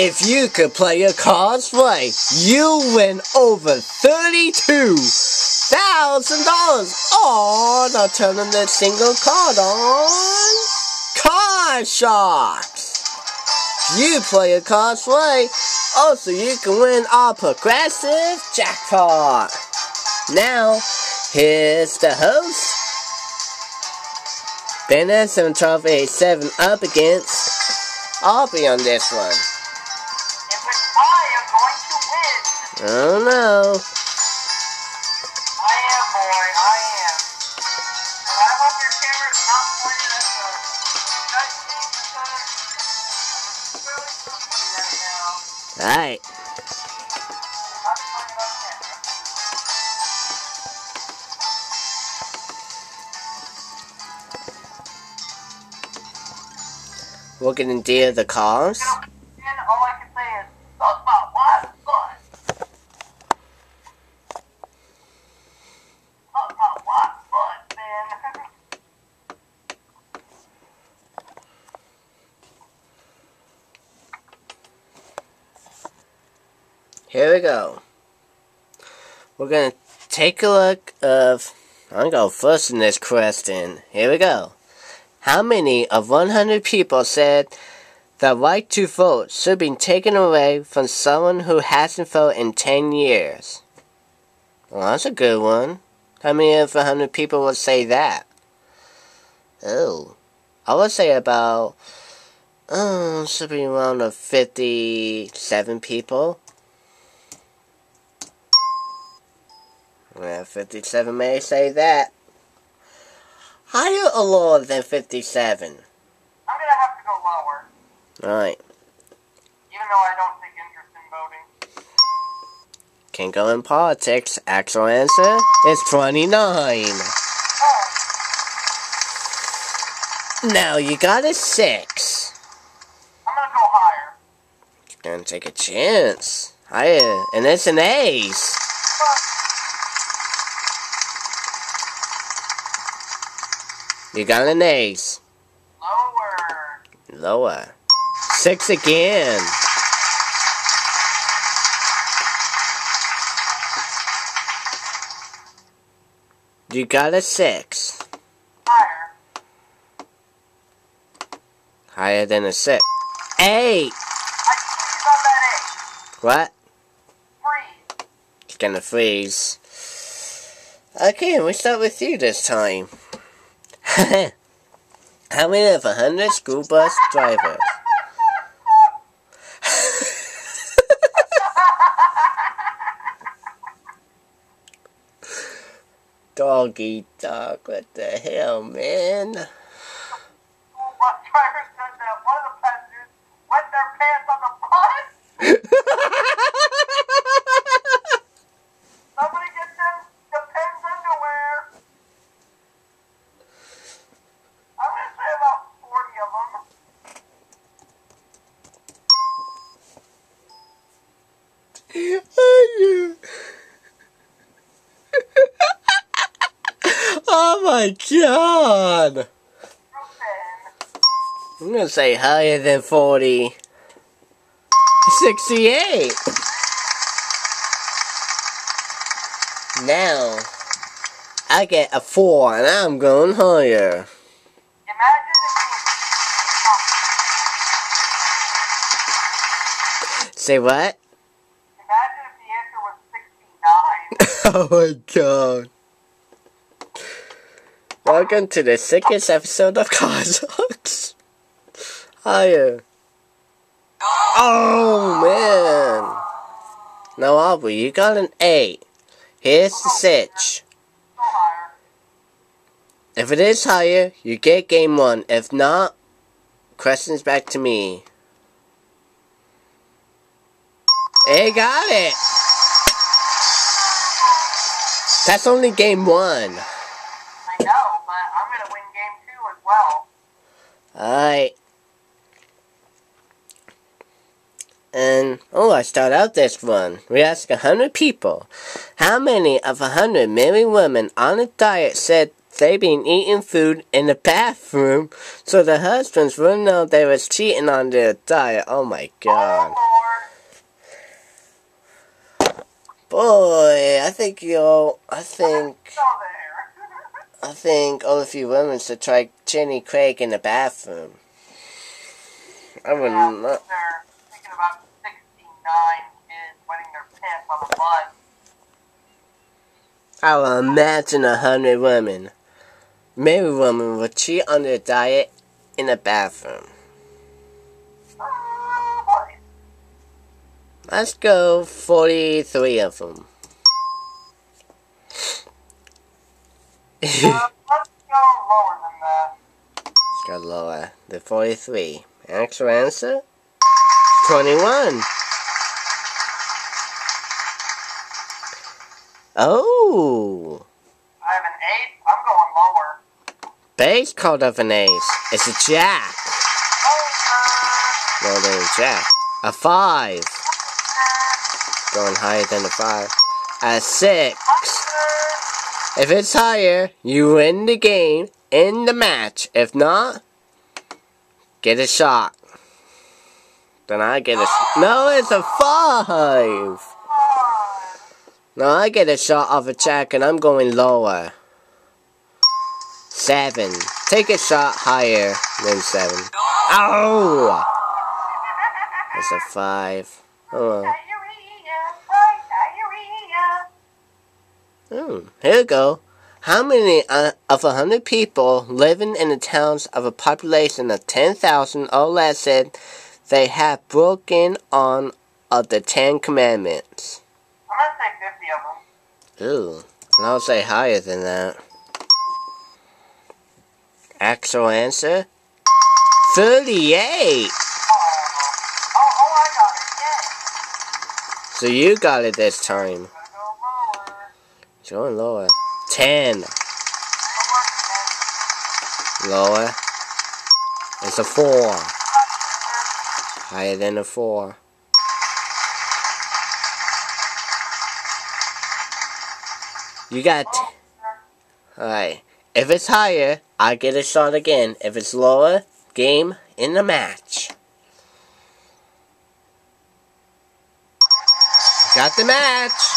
If you could play your cards right, you win over $32,000 on a tournament single card on Card Sharks. You play your cards right, also you can win our progressive jackpot. Now, here's the host, BenS71287 up against Aubrey on this one. Oh no. I am, boy, I am. And I hope your camera's not pointed at the cutscene because it's really spooky right now. Alright. Not pointed on camera. We're gonna deal the cards. And all I can say is, suck my wife's butt. Suck my wife's butt, man. Here we go. We're gonna take a look of I'm gonna go first in this question. Here we go. How many of 100 people said the right to vote should be taken away from someone who hasn't voted in 10 years? Well, that's a good one. How many of 100 people would say that? Oh, I would say about, oh, should be around a 57 people. Yeah, 57 may say that. Higher or lower than 57? I'm gonna have to go lower, Alright, even though I don't take interest in voting. can't go in politics. Actual answer is 29. Oh, Now you got a 6. I'm gonna go higher. Gonna take a chance. Higher, and it's an ace. You got an ace. lower. Lower. 6 again. You got a 6. Higher. Higher than a 6. 8! I freeze on that eight. What? Freeze. It's gonna freeze. Okay, we start with you this time. How many of a hundred school bus drivers? Doggy dog, what the hell, man? School bus driver said that one of the passengers wet their pants on the bus. Somebody get them the Penn's underwear. I'm gonna say about 40 of them. oh my god! I'm gonna say higher than 40. 68! Now, I get a 4 and I'm going higher. Imagine Say what? imagine if the answer was 69. oh my god. Welcome to the sickest episode of Cosmos. Higher. Oh man. Now Aubrey, you got an 8. Here's the sitch. If it is higher, you get game one. If not, questions back to me. Hey, got it! That's only game one. I and oh, I start out this one. We asked a hundred people, how many of a hundred married women on a diet said they've been eating food in the bathroom, so the husbands wouldn't know they was cheating on their diet. Oh my god. Boy, I think you all, I think, I think all of you women should try Jenny Craig in the bathroom. I would yeah, not. they're thinking about 69 kids wetting their pants on the butt. I will imagine a hundred women. Married women would cheat on their diet in the bathroom. Let's go 43 of them. Uh, let's go lower than that. Lower. The 43. Actual answer? 21. Oh! I have an 8. I'm going lower. Base called of an ace. It's a jack. Over. Lower than a jack. A 5. Going higher than a 5. A 6. If it's higher, you win the game in the match. If not, get a shot. Then I get a. No, it's a 5. No, I get a shot off a check and I'm going lower. 7. Take a shot higher than 7. Ow! That's a 5. Oh. Hmm, here we go. How many uh, of a hundred people living in the towns of a population of 10,000 or less said they have broken on of the Ten Commandments? I'm gonna say 50 of them. Ooh, and I'll say higher than that. Actual answer? 38! Oh, oh, oh, I got it. Yay. So you got it this time. It's going lower. 10. Lower. It's a 4. Higher than a 4. You got. Alright. If it's higher, I get a shot again. If it's lower, game in the match. Got the match.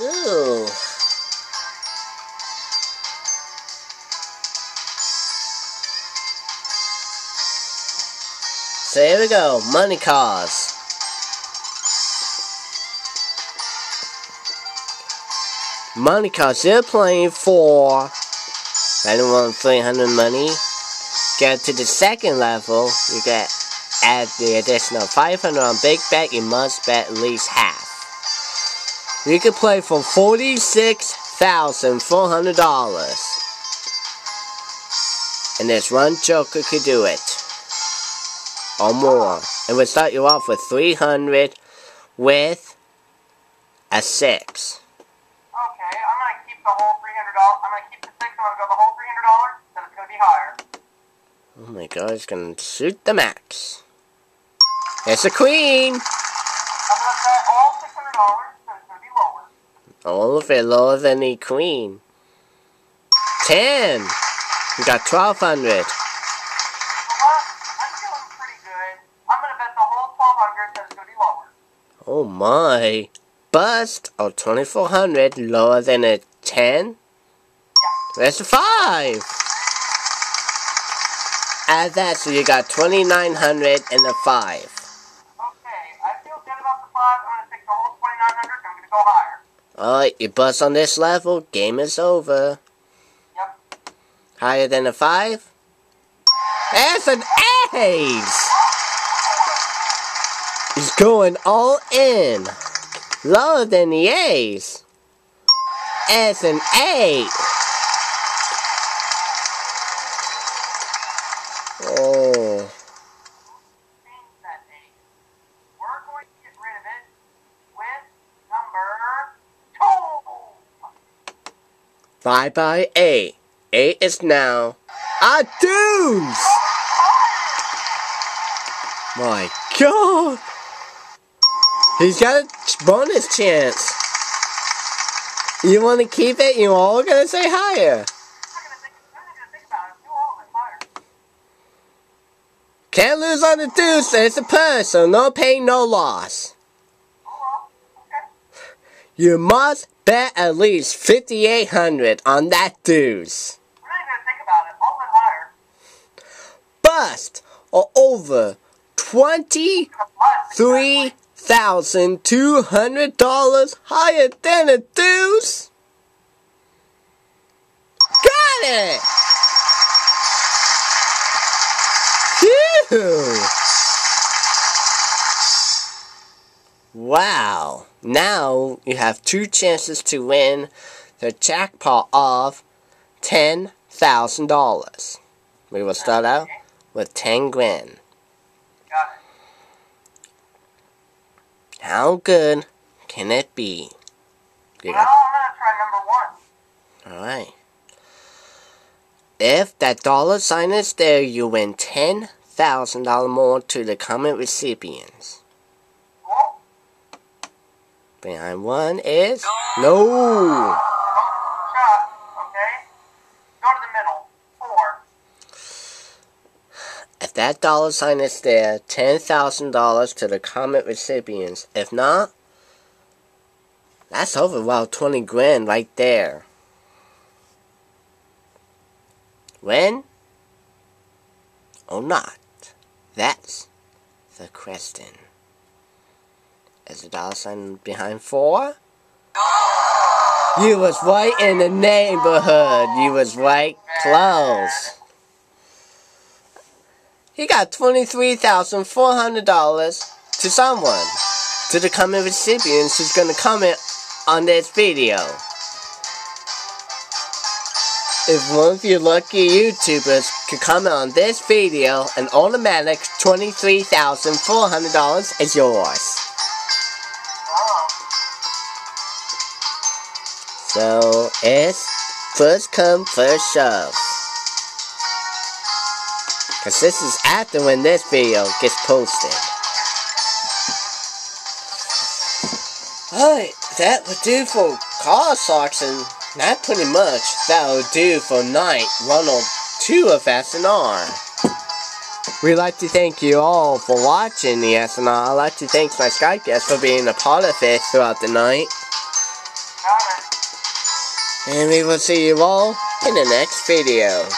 So here we go, money cards. Money cards, they're playing for anyone 300 money. Get to the second level, you get add the additional 500 on big bet, you must bet at least half. You can play for $46,400. And this one joker could do it. Or more. And we'll start you off with 300 with a 6. Okay, I'm gonna keep the whole three hundred dollars. I'm gonna keep the six. I'm gonna go the whole three hundred dollars. Then it's gonna be higher. Oh my god, it's gonna shoot the max. It's a queen! The whole twelve hundred. Then it's gonna be lower. Oh my. Bust of 2400 lower than a 10? That's a 5! Add that so you got 2900 and a 5. Alright, you bust on this level, game is over. Yep. Higher than a 5? That's an ace! He's going all in. Lower than the ace. That's an 8. Bye bye A. A is now iTunes! My god! He's got a bonus chance! You wanna keep it? You all gonna say higher! Can't lose on the deuce. it's a purse, so no pain, no loss. You must bet at least 5800 on that deuce. Even gonna think about it. Higher. Bust or over Plus, $23,200 higher than a deuce. Got it! Phew! Wow. Now you have two chances to win the jackpot of $10,000. We will start out with 10 grand. How good can it be? Well, I'm gonna try number one. Alright. If that dollar sign is there, you win $10,000 more to the comment recipients. Behind one is no. Four. If that dollar sign is there, $10,000 to the comment recipients. If not, that's over about 20 grand right there. When or not? That's the question. Is the dollar sign behind four? You was right in the neighborhood. You was right close. He got $23,400 to someone. To the comment recipients who's gonna comment on this video. If one of you lucky YouTubers could comment on this video, an automatic $23,400 is yours. So it's first come, first serve. Cause this is after when this video gets posted. Alright, that would do for car and that pretty much that will do for night Ronald 2 of SNR. We'd like to thank you all for watching the SNR. I'd like to thank my Skype guest for being a part of it throughout the night. And we will see you all in the next video.